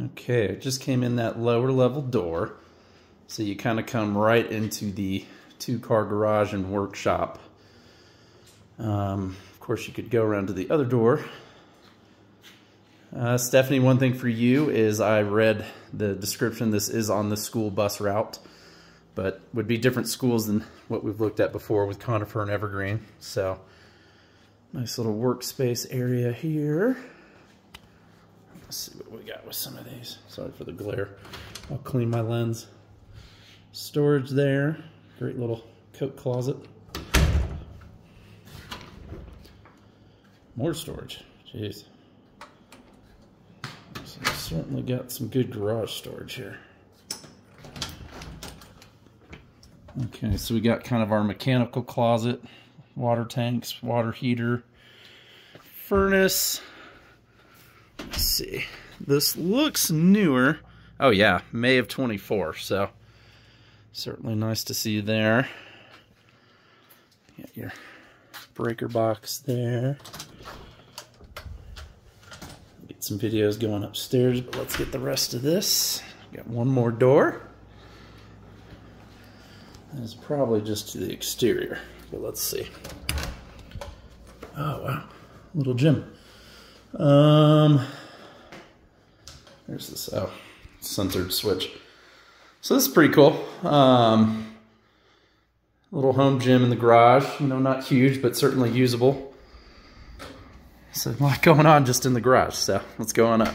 Okay, it just came in that lower level door. So you kind of come right into the two car garage and workshop. Um, of course, you could go around to the other door. Uh, Stephanie, one thing for you is I read the description. This is on the school bus route, but would be different schools than what we've looked at before with Conifer and Evergreen. So, nice little workspace area here. Let's see what we got with some of these. Sorry for the glare. I'll clean my lens. Storage there. Great little coat closet. More storage. Jeez. So certainly got some good garage storage here. Okay, so we got kind of our mechanical closet, water tanks, water heater, furnace. Let's see. This looks newer. Oh yeah, May of 24, so Certainly nice to see you there. Got your breaker box there. Get some videos going upstairs, but let's get the rest of this. Got one more door. It's probably just to the exterior, but let's see. Oh, wow. Little gym. Um, there's this, oh, centered switch. So this is pretty cool. Um, little home gym in the garage. You know, not huge, but certainly usable. So a lot going on just in the garage. So let's go on up.